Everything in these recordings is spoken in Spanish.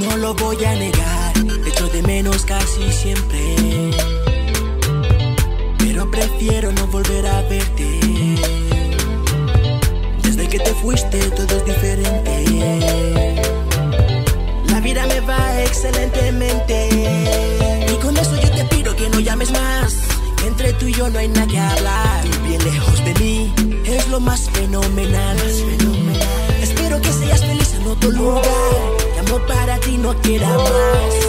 no lo voy a negar. Echo de menos casi siempre. Pero prefiero no volver a verte. Desde que te fuiste todo es diferente. La vida me va excelentemente. Y con eso yo te pido que no llames más. Entre tú y yo no hay nada que hablar. Bien lejos de mí es lo más fenomenal. Espero que seas feliz en otro lugar. No quiera más.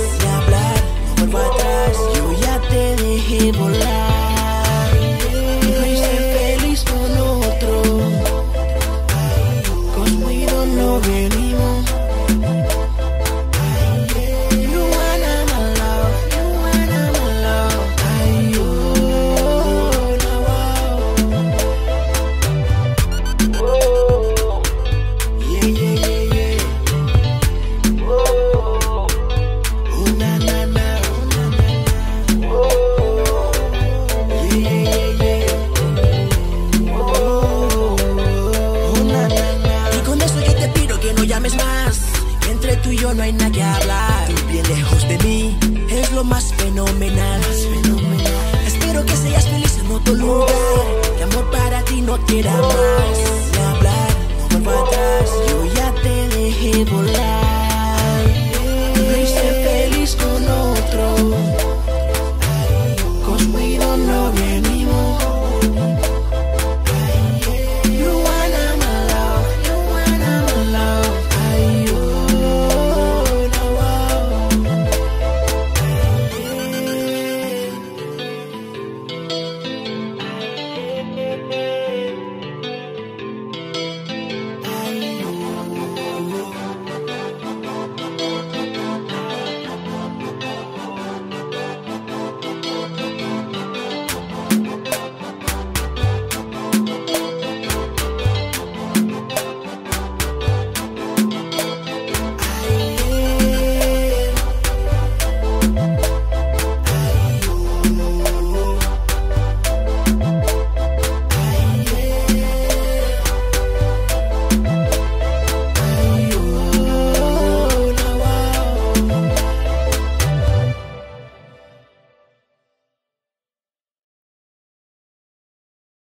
Entre tú y yo no hay nada que hablar. Bien lejos de mí es lo más fenomenal. Espero que seas feliz en otro lugar. Que amor para ti no quiera más.